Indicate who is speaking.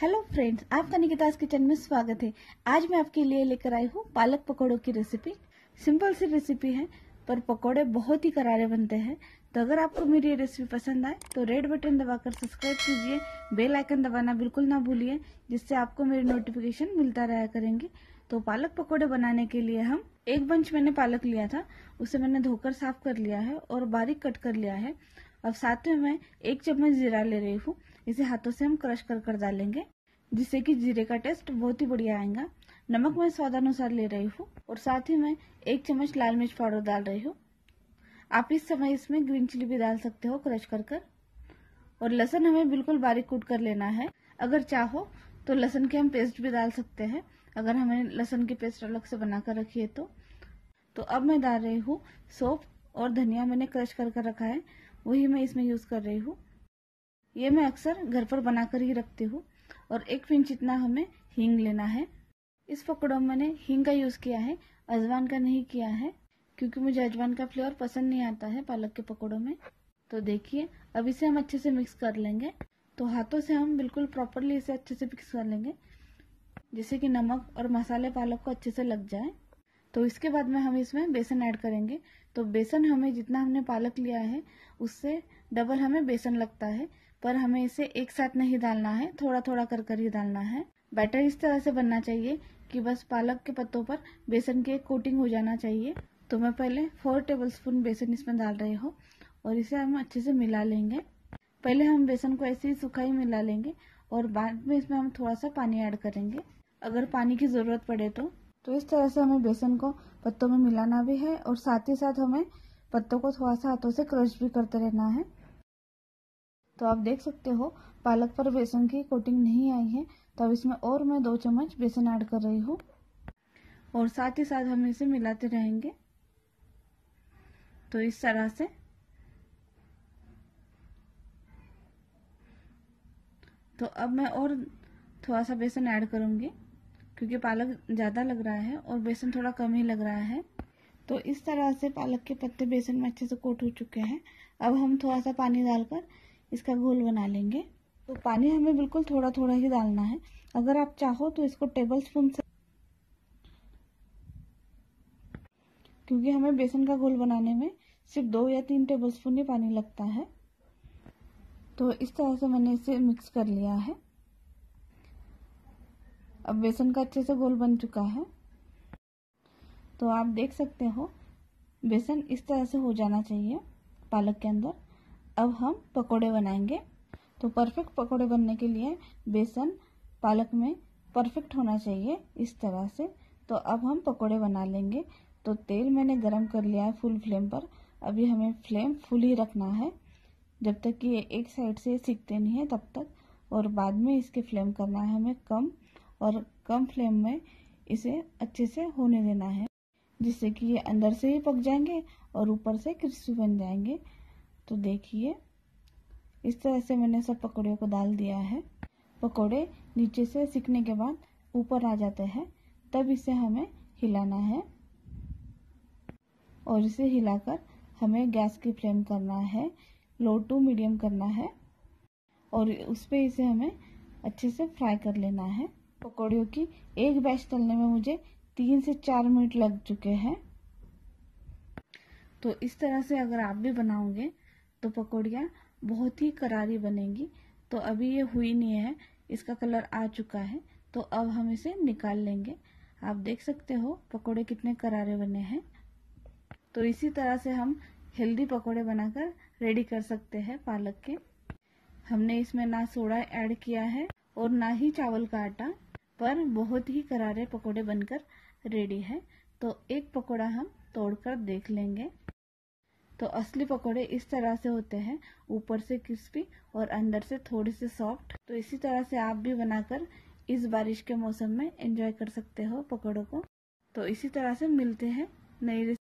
Speaker 1: Hello friends आपका Nikita's kitchen में स्वागत है। आज मैं आपके लिए लेकर आई हूँ पालक पकौड़ों की रेसिपी सिंपल सी रेसिपी है, पर पकौड़े बहुत ही करारे बनते हैं। तो अगर आपको मेरी ये रेसिपी पसंद आए तो रेड बटन दबाकर सब्सक्राइब कीजिए। बेल आइकन दबाना बिल्कुल ना भूलिए, जिससे आपको मेरी नोटिफिकेशन मिलता रहा करेंगे। तो पालक पकौड़े बनाने के लिए हम एक बंच मैंने पालक लिया था, उसे मैंने धोकर साफ़ कर लिया है और बारीक कट कर लिया है। अब साथ में मैं एक चम्मच जीरा ले रही हूँ, इसे हाथों से हम क्रश कर कर डालेंगे, जिससे कि जीरे का टेस्ट बहुत ही बढ़िया आएगा। नमक मैं स्वादानुसार ले रही हूँ और साथ ही मैं एक चम्मच लाल मिर्च पाउडर डाल रही हूँ। आप इस समय इसमें ग्रीन चिली भी डाल सकते हो क्रश कर कर। और लहसन हमें बिल्कुल बारीक कूट कर लेना है। अगर चाहो तो लहसन के हम पेस्ट भी डाल सकते हैं। अगर हमें लहसन की पेस्ट अलग से बना कर रखी है तो। तो अब मैं डाल रही हूँ सोप और धनिया मैंने क्रश कर कर रखा है। वही मैं इसमें यूज़ कर रही हूँ। ये मैं अक्सर घर पर बनाकर ही रखती हूँ और एक पिंच इतना हमें हींग लेना है। इस पकौड़ों में मैंने हींग का यूज़ किया है अजवान का नहीं किया है, क्योंकि मुझे अजवान का फ्लेवर पसंद नहीं आता है पालक के पकौड़ों में। तो देखिए, अब इसे हम अच्छे से मिक्स कर लेंगे। तो हाथों से हम बिल्कुल प्रॉपरली इसे अच्छे से मिक्स कर लेंगे जैसे कि नमक और मसाले पालक को अच्छे से लग जाए। तो इसके बाद में हम इसमें बेसन ऐड करेंगे। तो बेसन हमें जितना हमने पालक लिया है, उससे डबल हमें बेसन लगता है, पर हमें इसे एक साथ नहीं डालना है थोड़ा थोड़ा कर कर ही डालना है। बैटर इस तरह से बनना चाहिए कि बस पालक के पत्तों पर बेसन की कोटिंग हो जाना चाहिए। तो मैं पहले फोर टेबल स्पून बेसन इसमें डाल रही हूँ और इसे हम अच्छे से मिला लेंगे। पहले हम बेसन को ऐसे ही सूखा ही मिला लेंगे और बाद में इसमें हम थोड़ा सा पानी ऐड करेंगे। अगर पानी की ज़रूरत पड़े तो। तो इस तरह से हमें बेसन को पत्तों में मिलाना भी है और साथ ही साथ हमें पत्तों को थोड़ा सा हाथों से क्रश भी करते रहना है। तो आप देख सकते हो, पालक पर बेसन की कोटिंग नहीं आई है तो अब इसमें और मैं दो चम्मच बेसन ऐड कर रही हूँ। और साथ ही साथ हम इसे मिलाते रहेंगे। तो इस तरह से। तो अब मैं और थोड़ा सा बेसन ऐड करूँगी। क्योंकि पालक ज़्यादा लग रहा है और बेसन थोड़ा कम ही लग रहा है। तो इस तरह से पालक के पत्ते बेसन में अच्छे से कोट हो चुके हैं। अब हम थोड़ा सा पानी डालकर इसका घोल बना लेंगे। तो पानी हमें बिल्कुल थोड़ा थोड़ा ही डालना है। अगर आप चाहो तो इसको टेबल स्पून से क्योंकि हमें बेसन का घोल बनाने में सिर्फ़ दो या तीन टेबल स्पून ही पानी लगता है। तो इस तरह से मैंने इसे मिक्स कर लिया है। अब बेसन का अच्छे से घोल बन चुका है। तो आप देख सकते हो, बेसन इस तरह से हो जाना चाहिए पालक के अंदर। अब हम पकोड़े बनाएँगे। तो परफेक्ट पकोड़े बनने के लिए बेसन पालक में परफेक्ट होना चाहिए इस तरह से। तो अब हम पकोड़े बना लेंगे। तो तेल मैंने गरम कर लिया है फुल फ्लेम पर। अभी हमें फ्लेम फुल ही रखना है। जब तक कि ये एक साइड से सीखते नहीं है तब तक। और बाद में इसके फ्लेम करना है हमें कम और कम फ्लेम में इसे अच्छे से होने देना है, जिससे कि ये अंदर से भी पक जाएँगे और ऊपर से क्रिस्पी बन जाएँगे। तो देखिए, इस तरह से मैंने सब पकौड़े को डाल दिया है। पकौड़े नीचे से सीखने के बाद ऊपर आ जाते हैं। तब इसे हमें हिलाना है और इसे हिलाकर हमें गैस की फ्लेम करना है, लो टू मीडियम करना है और उस पर इसे हमें अच्छे से फ्राई कर लेना है। पकौड़ियों की एक बैच तलने में मुझे तीन से चार मिनट लग चुके हैं। तो इस तरह से अगर आप भी बनाओगे तो पकौड़ियाँ बहुत ही करारी बनेगी। तो अभी ये हुई नहीं है, इसका कलर आ चुका है तो अब हम इसे निकाल लेंगे। आप देख सकते हो पकोड़े कितने करारे बने हैं। तो इसी तरह से हम हेल्दी पकोड़े बनाकर रेडी कर सकते हैं पालक के। हमने इसमें ना सोडा ऐड किया है और ना ही चावल का आटा। पर बहुत ही करारे पकोड़े बनकर रेडी है। तो एक पकोड़ा हम तोड़कर देख लेंगे। तो असली पकोड़े इस तरह से होते हैं, ऊपर से क्रिस्पी और अंदर से थोड़े से सॉफ्ट। तो इसी तरह से आप भी बनाकर इस बारिश के मौसम में एंजॉय कर सकते हो पकौड़ों को। तो इसी तरह से मिलते हैं नई